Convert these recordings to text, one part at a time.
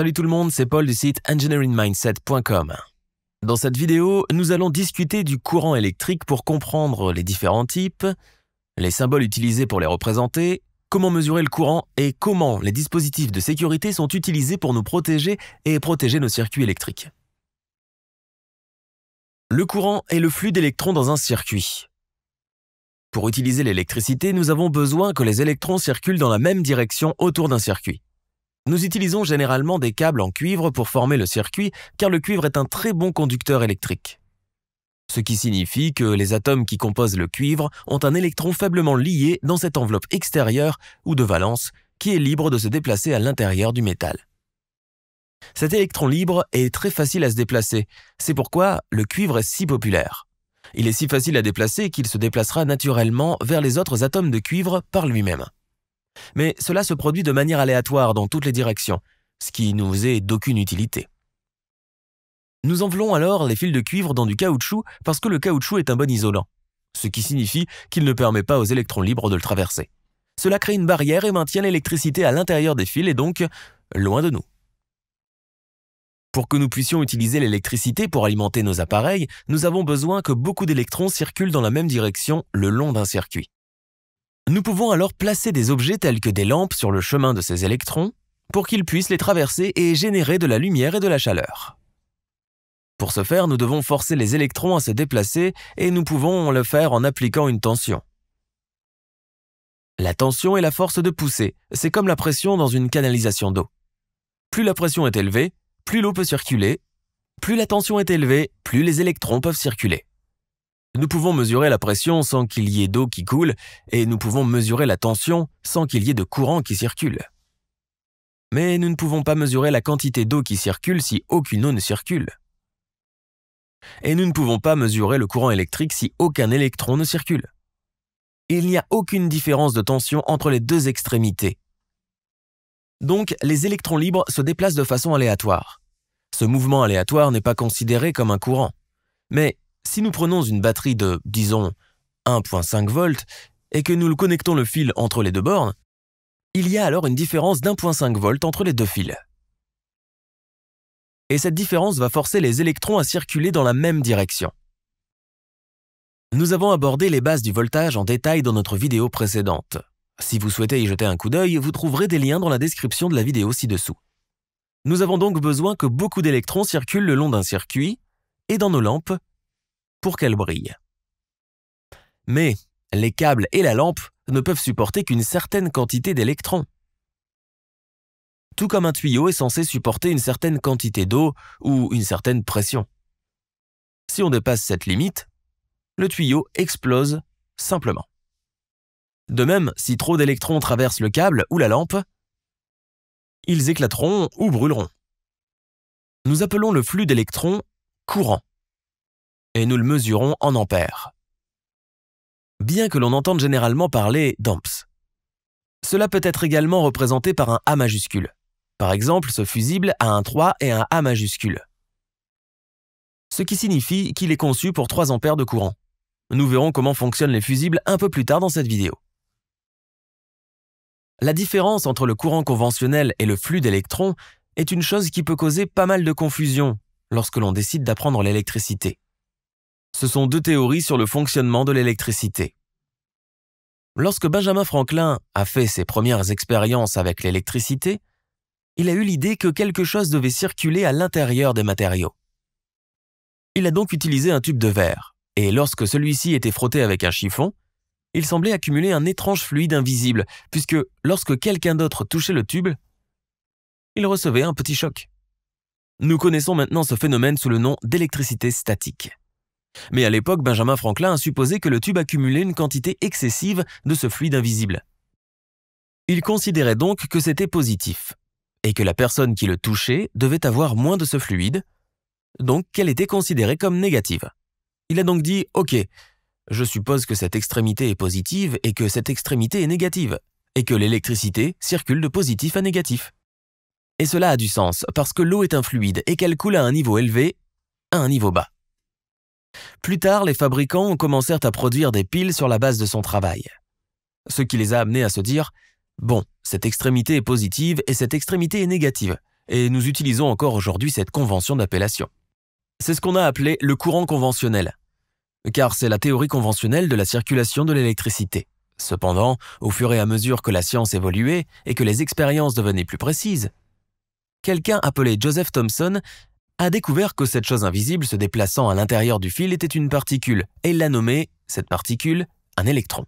Salut tout le monde, c'est Paul du site engineeringmindset.com. Dans cette vidéo, nous allons discuter du courant électrique pour comprendre les différents types, les symboles utilisés pour les représenter, comment mesurer le courant et comment les dispositifs de sécurité sont utilisés pour nous protéger et protéger nos circuits électriques. Le courant est le flux d'électrons dans un circuit. Pour utiliser l'électricité, nous avons besoin que les électrons circulent dans la même direction autour d'un circuit. Nous utilisons généralement des câbles en cuivre pour former le circuit car le cuivre est un très bon conducteur électrique. Ce qui signifie que les atomes qui composent le cuivre ont un électron faiblement lié dans cette enveloppe extérieure ou de valence qui est libre de se déplacer à l'intérieur du métal. Cet électron libre est très facile à se déplacer, c'est pourquoi le cuivre est si populaire. Il est si facile à déplacer qu'il se déplacera naturellement vers les autres atomes de cuivre par lui-même. Mais cela se produit de manière aléatoire dans toutes les directions, ce qui nous est d'aucune utilité. Nous envelons alors les fils de cuivre dans du caoutchouc parce que le caoutchouc est un bon isolant, ce qui signifie qu'il ne permet pas aux électrons libres de le traverser. Cela crée une barrière et maintient l'électricité à l'intérieur des fils et donc loin de nous. Pour que nous puissions utiliser l'électricité pour alimenter nos appareils, nous avons besoin que beaucoup d'électrons circulent dans la même direction le long d'un circuit. Nous pouvons alors placer des objets tels que des lampes sur le chemin de ces électrons pour qu'ils puissent les traverser et générer de la lumière et de la chaleur. Pour ce faire, nous devons forcer les électrons à se déplacer et nous pouvons le faire en appliquant une tension. La tension est la force de pousser, c'est comme la pression dans une canalisation d'eau. Plus la pression est élevée, plus l'eau peut circuler, plus la tension est élevée, plus les électrons peuvent circuler. Nous pouvons mesurer la pression sans qu'il y ait d'eau qui coule, et nous pouvons mesurer la tension sans qu'il y ait de courant qui circule. Mais nous ne pouvons pas mesurer la quantité d'eau qui circule si aucune eau ne circule. Et nous ne pouvons pas mesurer le courant électrique si aucun électron ne circule. Il n'y a aucune différence de tension entre les deux extrémités. Donc, les électrons libres se déplacent de façon aléatoire. Ce mouvement aléatoire n'est pas considéré comme un courant. Mais si nous prenons une batterie de, disons, 1.5 volts et que nous connectons le fil entre les deux bornes, il y a alors une différence d'1.5 volts entre les deux fils. Et cette différence va forcer les électrons à circuler dans la même direction. Nous avons abordé les bases du voltage en détail dans notre vidéo précédente. Si vous souhaitez y jeter un coup d'œil, vous trouverez des liens dans la description de la vidéo ci-dessous. Nous avons donc besoin que beaucoup d'électrons circulent le long d'un circuit, et dans nos lampes, pour qu'elle brille. Mais les câbles et la lampe ne peuvent supporter qu'une certaine quantité d'électrons. Tout comme un tuyau est censé supporter une certaine quantité d'eau ou une certaine pression. Si on dépasse cette limite, le tuyau explose simplement. De même, si trop d'électrons traversent le câble ou la lampe, ils éclateront ou brûleront. Nous appelons le flux d'électrons courant et nous le mesurons en ampères. Bien que l'on entende généralement parler d'amps. Cela peut être également représenté par un A majuscule. Par exemple, ce fusible a un 3 et un A majuscule. Ce qui signifie qu'il est conçu pour 3 ampères de courant. Nous verrons comment fonctionnent les fusibles un peu plus tard dans cette vidéo. La différence entre le courant conventionnel et le flux d'électrons est une chose qui peut causer pas mal de confusion lorsque l'on décide d'apprendre l'électricité. Ce sont deux théories sur le fonctionnement de l'électricité. Lorsque Benjamin Franklin a fait ses premières expériences avec l'électricité, il a eu l'idée que quelque chose devait circuler à l'intérieur des matériaux. Il a donc utilisé un tube de verre, et lorsque celui-ci était frotté avec un chiffon, il semblait accumuler un étrange fluide invisible, puisque lorsque quelqu'un d'autre touchait le tube, il recevait un petit choc. Nous connaissons maintenant ce phénomène sous le nom d'électricité statique. Mais à l'époque, Benjamin Franklin a supposé que le tube accumulait une quantité excessive de ce fluide invisible. Il considérait donc que c'était positif, et que la personne qui le touchait devait avoir moins de ce fluide, donc qu'elle était considérée comme négative. Il a donc dit Ok, je suppose que cette extrémité est positive et que cette extrémité est négative, et que l'électricité circule de positif à négatif. Et cela a du sens, parce que l'eau est un fluide et qu'elle coule à un niveau élevé, à un niveau bas. Plus tard, les fabricants commencèrent à produire des piles sur la base de son travail. Ce qui les a amenés à se dire Bon, cette extrémité est positive et cette extrémité est négative, et nous utilisons encore aujourd'hui cette convention d'appellation. C'est ce qu'on a appelé le courant conventionnel, car c'est la théorie conventionnelle de la circulation de l'électricité. Cependant, au fur et à mesure que la science évoluait et que les expériences devenaient plus précises, quelqu'un appelé Joseph Thomson a découvert que cette chose invisible se déplaçant à l'intérieur du fil était une particule, et l'a nommée, cette particule, un électron.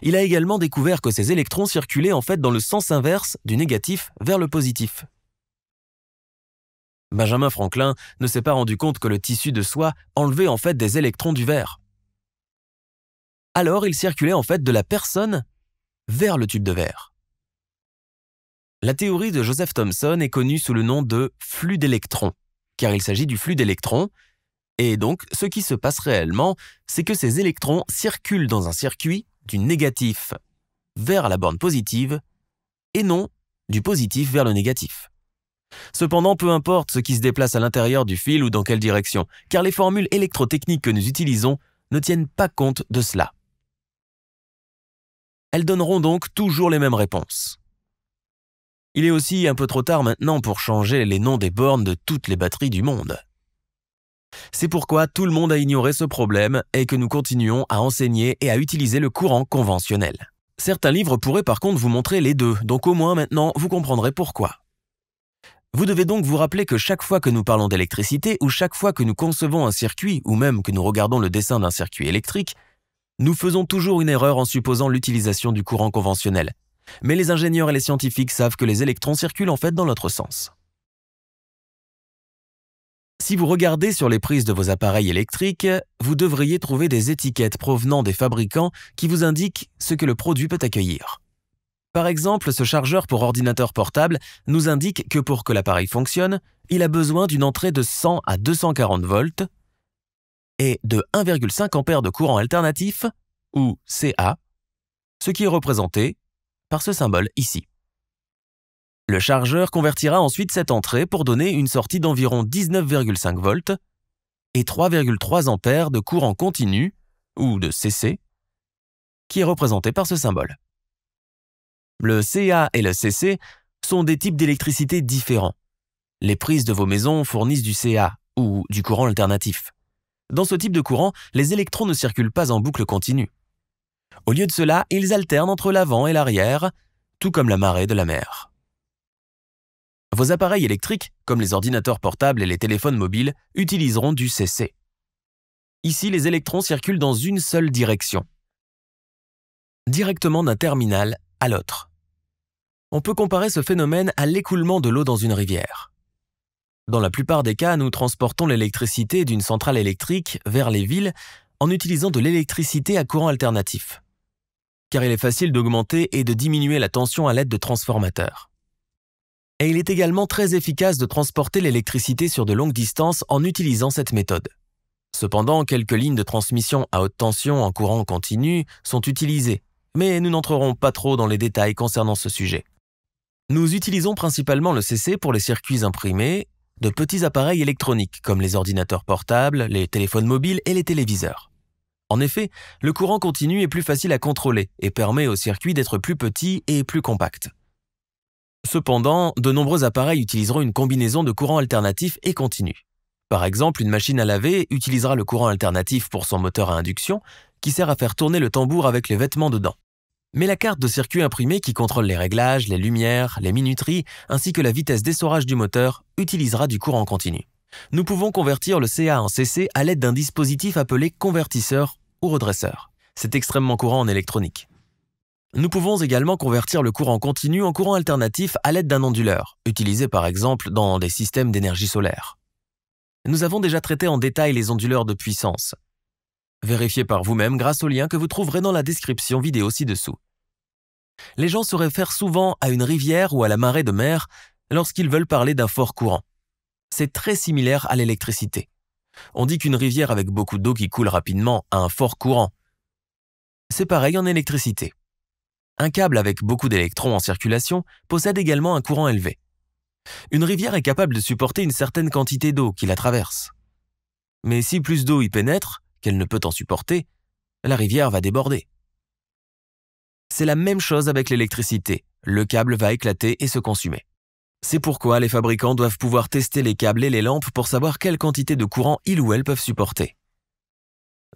Il a également découvert que ces électrons circulaient en fait dans le sens inverse du négatif vers le positif. Benjamin Franklin ne s'est pas rendu compte que le tissu de soie enlevait en fait des électrons du verre. Alors il circulait en fait de la personne vers le tube de verre. La théorie de Joseph Thomson est connue sous le nom de flux d'électrons, car il s'agit du flux d'électrons, et donc ce qui se passe réellement, c'est que ces électrons circulent dans un circuit du négatif vers la borne positive, et non du positif vers le négatif. Cependant, peu importe ce qui se déplace à l'intérieur du fil ou dans quelle direction, car les formules électrotechniques que nous utilisons ne tiennent pas compte de cela. Elles donneront donc toujours les mêmes réponses. Il est aussi un peu trop tard maintenant pour changer les noms des bornes de toutes les batteries du monde. C'est pourquoi tout le monde a ignoré ce problème et que nous continuons à enseigner et à utiliser le courant conventionnel. Certains livres pourraient par contre vous montrer les deux, donc au moins maintenant vous comprendrez pourquoi. Vous devez donc vous rappeler que chaque fois que nous parlons d'électricité ou chaque fois que nous concevons un circuit ou même que nous regardons le dessin d'un circuit électrique, nous faisons toujours une erreur en supposant l'utilisation du courant conventionnel. Mais les ingénieurs et les scientifiques savent que les électrons circulent en fait dans l'autre sens. Si vous regardez sur les prises de vos appareils électriques, vous devriez trouver des étiquettes provenant des fabricants qui vous indiquent ce que le produit peut accueillir. Par exemple, ce chargeur pour ordinateur portable nous indique que pour que l'appareil fonctionne, il a besoin d'une entrée de 100 à 240 volts et de 1,5 A de courant alternatif, ou CA, ce qui est représenté par ce symbole ici. Le chargeur convertira ensuite cette entrée pour donner une sortie d'environ 19,5 volts et 3,3 A de courant continu, ou de CC, qui est représenté par ce symbole. Le CA et le CC sont des types d'électricité différents. Les prises de vos maisons fournissent du CA ou du courant alternatif. Dans ce type de courant, les électrons ne circulent pas en boucle continue. Au lieu de cela, ils alternent entre l'avant et l'arrière, tout comme la marée de la mer. Vos appareils électriques, comme les ordinateurs portables et les téléphones mobiles, utiliseront du CC. Ici, les électrons circulent dans une seule direction, directement d'un terminal à l'autre on peut comparer ce phénomène à l'écoulement de l'eau dans une rivière. Dans la plupart des cas, nous transportons l'électricité d'une centrale électrique vers les villes en utilisant de l'électricité à courant alternatif, car il est facile d'augmenter et de diminuer la tension à l'aide de transformateurs. Et il est également très efficace de transporter l'électricité sur de longues distances en utilisant cette méthode. Cependant, quelques lignes de transmission à haute tension en courant continu sont utilisées, mais nous n'entrerons pas trop dans les détails concernant ce sujet. Nous utilisons principalement le CC pour les circuits imprimés de petits appareils électroniques comme les ordinateurs portables, les téléphones mobiles et les téléviseurs. En effet, le courant continu est plus facile à contrôler et permet aux circuits d'être plus petits et plus compacts. Cependant, de nombreux appareils utiliseront une combinaison de courant alternatif et continu. Par exemple, une machine à laver utilisera le courant alternatif pour son moteur à induction, qui sert à faire tourner le tambour avec les vêtements dedans. Mais la carte de circuit imprimé qui contrôle les réglages, les lumières, les minuteries, ainsi que la vitesse d'essorage du moteur, utilisera du courant continu. Nous pouvons convertir le CA en CC à l'aide d'un dispositif appelé convertisseur ou redresseur. C'est extrêmement courant en électronique. Nous pouvons également convertir le courant continu en courant alternatif à l'aide d'un onduleur, utilisé par exemple dans des systèmes d'énergie solaire. Nous avons déjà traité en détail les onduleurs de puissance, Vérifiez par vous-même grâce au lien que vous trouverez dans la description vidéo ci-dessous. Les gens se réfèrent souvent à une rivière ou à la marée de mer lorsqu'ils veulent parler d'un fort courant. C'est très similaire à l'électricité. On dit qu'une rivière avec beaucoup d'eau qui coule rapidement a un fort courant. C'est pareil en électricité. Un câble avec beaucoup d'électrons en circulation possède également un courant élevé. Une rivière est capable de supporter une certaine quantité d'eau qui la traverse. Mais si plus d'eau y pénètre, qu'elle ne peut en supporter, la rivière va déborder. C'est la même chose avec l'électricité, le câble va éclater et se consumer. C'est pourquoi les fabricants doivent pouvoir tester les câbles et les lampes pour savoir quelle quantité de courant ils ou elles peuvent supporter.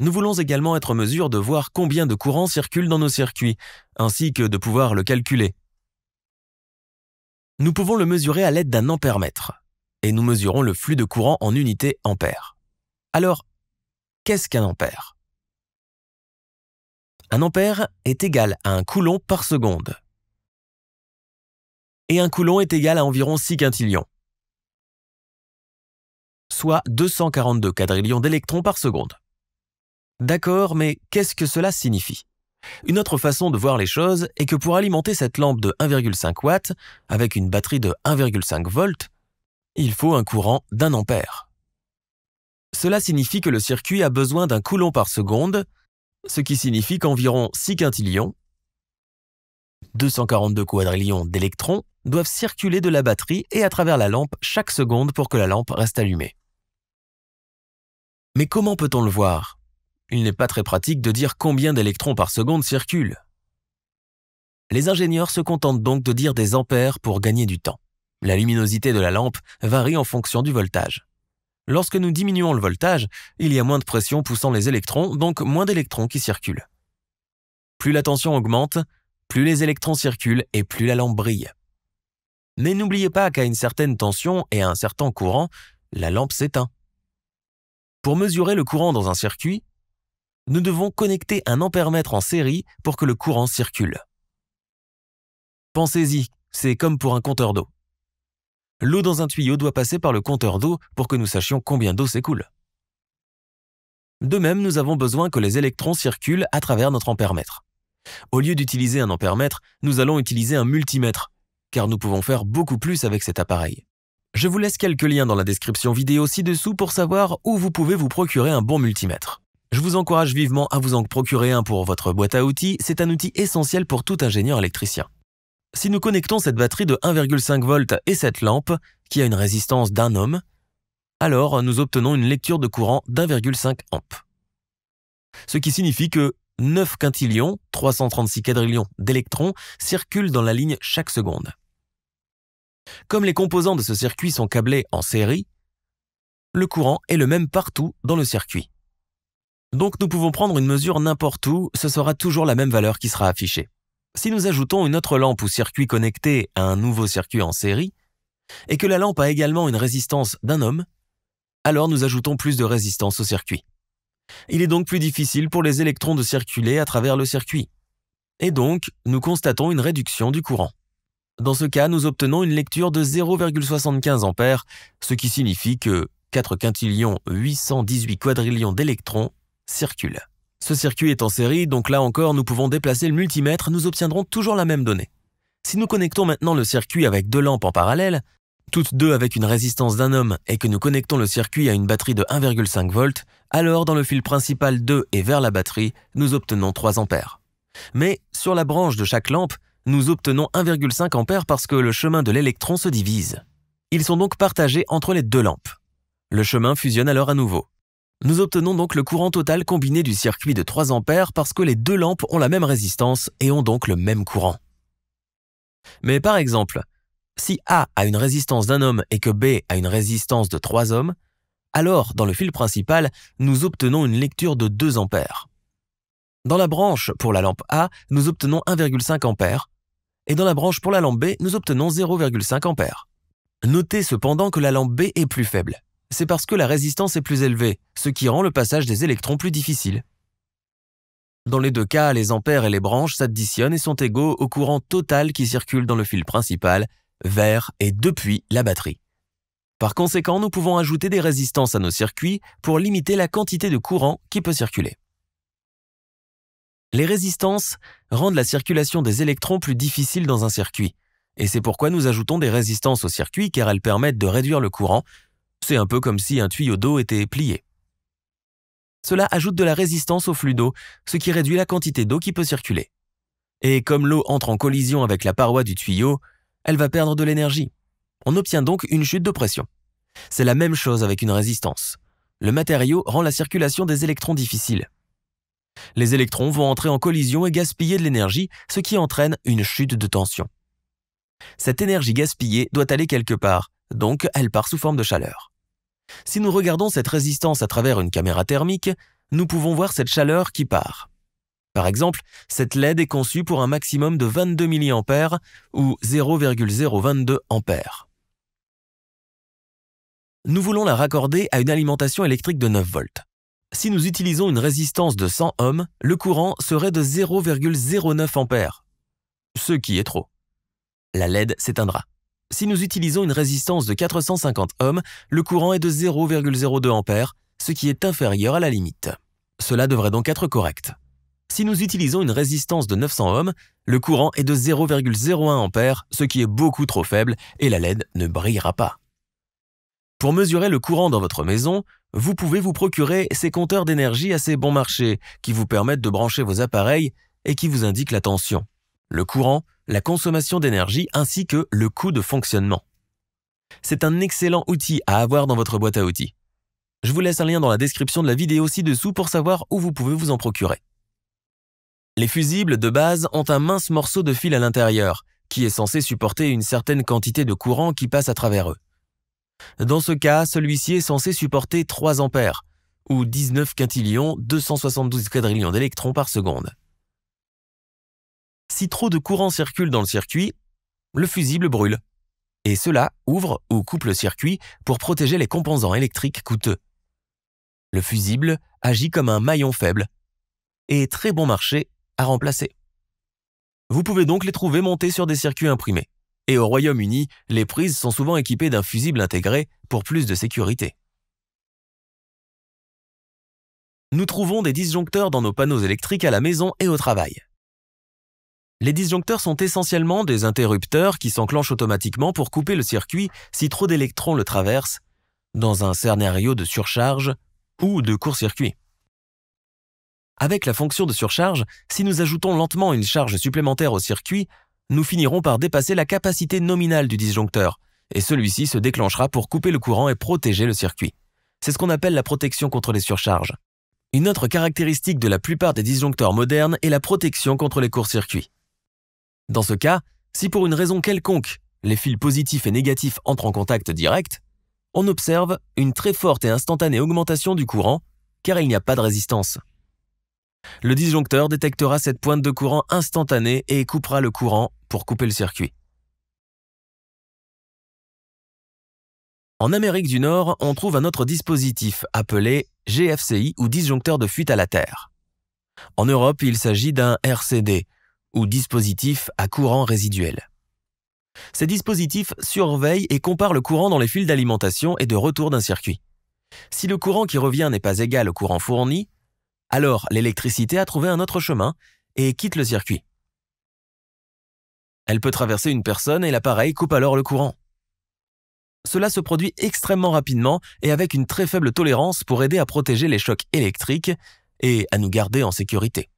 Nous voulons également être en mesure de voir combien de courant circule dans nos circuits, ainsi que de pouvoir le calculer. Nous pouvons le mesurer à l'aide d'un ampèremètre, et nous mesurons le flux de courant en unités ampères. Alors, qu'est-ce qu'un ampère? Un ampère est égal à un coulomb par seconde. Et un coulomb est égal à environ 6 quintillions, soit 242 quadrillions d'électrons par seconde. D'accord, mais qu'est-ce que cela signifie? Une autre façon de voir les choses est que pour alimenter cette lampe de 1,5 watts avec une batterie de 1,5 volts, il faut un courant d'un ampère. Cela signifie que le circuit a besoin d'un coulomb par seconde, ce qui signifie qu'environ 6 quintillions, 242 quadrillions d'électrons, doivent circuler de la batterie et à travers la lampe chaque seconde pour que la lampe reste allumée. Mais comment peut-on le voir? Il n'est pas très pratique de dire combien d'électrons par seconde circulent. Les ingénieurs se contentent donc de dire des ampères pour gagner du temps. La luminosité de la lampe varie en fonction du voltage. Lorsque nous diminuons le voltage, il y a moins de pression poussant les électrons, donc moins d'électrons qui circulent. Plus la tension augmente, plus les électrons circulent et plus la lampe brille. Mais n'oubliez pas qu'à une certaine tension et à un certain courant, la lampe s'éteint. Pour mesurer le courant dans un circuit, nous devons connecter un ampèremètre en série pour que le courant circule. Pensez-y, c'est comme pour un compteur d'eau l'eau dans un tuyau doit passer par le compteur d'eau pour que nous sachions combien d'eau s'écoule. De même, nous avons besoin que les électrons circulent à travers notre ampèremètre. Au lieu d'utiliser un ampèremètre, nous allons utiliser un multimètre, car nous pouvons faire beaucoup plus avec cet appareil. Je vous laisse quelques liens dans la description vidéo ci-dessous pour savoir où vous pouvez vous procurer un bon multimètre. Je vous encourage vivement à vous en procurer un pour votre boîte à outils, c'est un outil essentiel pour tout ingénieur électricien. Si nous connectons cette batterie de 1,5 volts et cette lampe, qui a une résistance d'un ohm, alors nous obtenons une lecture de courant d'1,5 A. Ce qui signifie que 9 quintillions, 336 quadrillions d'électrons circulent dans la ligne chaque seconde. Comme les composants de ce circuit sont câblés en série, le courant est le même partout dans le circuit. Donc nous pouvons prendre une mesure n'importe où, ce sera toujours la même valeur qui sera affichée. Si nous ajoutons une autre lampe ou circuit connecté à un nouveau circuit en série, et que la lampe a également une résistance d'un ohm, alors nous ajoutons plus de résistance au circuit. Il est donc plus difficile pour les électrons de circuler à travers le circuit. Et donc, nous constatons une réduction du courant. Dans ce cas, nous obtenons une lecture de 0,75 A, ce qui signifie que 4 quintillions 818 quadrillions d'électrons circulent. Ce circuit est en série, donc là encore nous pouvons déplacer le multimètre, nous obtiendrons toujours la même donnée. Si nous connectons maintenant le circuit avec deux lampes en parallèle, toutes deux avec une résistance d'un ohm, et que nous connectons le circuit à une batterie de 1,5 volts, alors dans le fil principal 2 et vers la batterie, nous obtenons 3 ampères. Mais sur la branche de chaque lampe, nous obtenons 1,5 ampères parce que le chemin de l'électron se divise. Ils sont donc partagés entre les deux lampes. Le chemin fusionne alors à nouveau. Nous obtenons donc le courant total combiné du circuit de 3 ampères parce que les deux lampes ont la même résistance et ont donc le même courant. Mais par exemple, si A a une résistance d'un ohm et que B a une résistance de 3 ohms, alors dans le fil principal, nous obtenons une lecture de 2 ampères. Dans la branche pour la lampe A, nous obtenons 1,5 ampères, et dans la branche pour la lampe B, nous obtenons 0,5 ampères. Notez cependant que la lampe B est plus faible c'est parce que la résistance est plus élevée, ce qui rend le passage des électrons plus difficile. Dans les deux cas, les ampères et les branches s'additionnent et sont égaux au courant total qui circule dans le fil principal, vers et depuis la batterie. Par conséquent, nous pouvons ajouter des résistances à nos circuits pour limiter la quantité de courant qui peut circuler. Les résistances rendent la circulation des électrons plus difficile dans un circuit, et c'est pourquoi nous ajoutons des résistances au circuit car elles permettent de réduire le courant c'est un peu comme si un tuyau d'eau était plié. Cela ajoute de la résistance au flux d'eau, ce qui réduit la quantité d'eau qui peut circuler. Et comme l'eau entre en collision avec la paroi du tuyau, elle va perdre de l'énergie. On obtient donc une chute de pression. C'est la même chose avec une résistance. Le matériau rend la circulation des électrons difficile. Les électrons vont entrer en collision et gaspiller de l'énergie, ce qui entraîne une chute de tension. Cette énergie gaspillée doit aller quelque part, donc elle part sous forme de chaleur. Si nous regardons cette résistance à travers une caméra thermique, nous pouvons voir cette chaleur qui part. Par exemple, cette LED est conçue pour un maximum de 22 mA ou 0,022 A. Nous voulons la raccorder à une alimentation électrique de 9 volts. Si nous utilisons une résistance de 100 ohms, le courant serait de 0,09 A, ce qui est trop. La LED s'éteindra. Si nous utilisons une résistance de 450 ohms, le courant est de 0,02 A, ce qui est inférieur à la limite. Cela devrait donc être correct. Si nous utilisons une résistance de 900 ohms, le courant est de 0,01 A, ce qui est beaucoup trop faible et la LED ne brillera pas. Pour mesurer le courant dans votre maison, vous pouvez vous procurer ces compteurs d'énergie assez bon marché qui vous permettent de brancher vos appareils et qui vous indiquent la tension, le courant, la consommation d'énergie ainsi que le coût de fonctionnement. C'est un excellent outil à avoir dans votre boîte à outils. Je vous laisse un lien dans la description de la vidéo ci-dessous pour savoir où vous pouvez vous en procurer. Les fusibles de base ont un mince morceau de fil à l'intérieur, qui est censé supporter une certaine quantité de courant qui passe à travers eux. Dans ce cas, celui-ci est censé supporter 3 ampères, ou 19 quintillions 272 quadrillions d'électrons par seconde. Si trop de courant circule dans le circuit, le fusible brûle. Et cela ouvre ou coupe le circuit pour protéger les composants électriques coûteux. Le fusible agit comme un maillon faible et très bon marché à remplacer. Vous pouvez donc les trouver montés sur des circuits imprimés. Et au Royaume-Uni, les prises sont souvent équipées d'un fusible intégré pour plus de sécurité. Nous trouvons des disjoncteurs dans nos panneaux électriques à la maison et au travail. Les disjoncteurs sont essentiellement des interrupteurs qui s'enclenchent automatiquement pour couper le circuit si trop d'électrons le traversent, dans un scénario de surcharge ou de court-circuit. Avec la fonction de surcharge, si nous ajoutons lentement une charge supplémentaire au circuit, nous finirons par dépasser la capacité nominale du disjoncteur, et celui-ci se déclenchera pour couper le courant et protéger le circuit. C'est ce qu'on appelle la protection contre les surcharges. Une autre caractéristique de la plupart des disjoncteurs modernes est la protection contre les courts-circuits. Dans ce cas, si pour une raison quelconque, les fils positifs et négatifs entrent en contact direct, on observe une très forte et instantanée augmentation du courant, car il n'y a pas de résistance. Le disjoncteur détectera cette pointe de courant instantanée et coupera le courant pour couper le circuit. En Amérique du Nord, on trouve un autre dispositif appelé GFCI ou disjoncteur de fuite à la Terre. En Europe, il s'agit d'un RCD ou dispositif à courant résiduel. Ces dispositifs surveillent et comparent le courant dans les fils d'alimentation et de retour d'un circuit. Si le courant qui revient n'est pas égal au courant fourni, alors l'électricité a trouvé un autre chemin et quitte le circuit. Elle peut traverser une personne et l'appareil coupe alors le courant. Cela se produit extrêmement rapidement et avec une très faible tolérance pour aider à protéger les chocs électriques et à nous garder en sécurité.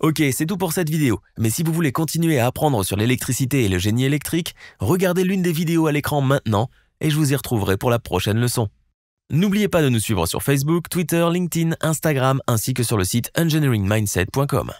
Ok, c'est tout pour cette vidéo, mais si vous voulez continuer à apprendre sur l'électricité et le génie électrique, regardez l'une des vidéos à l'écran maintenant et je vous y retrouverai pour la prochaine leçon. N'oubliez pas de nous suivre sur Facebook, Twitter, LinkedIn, Instagram ainsi que sur le site engineeringmindset.com.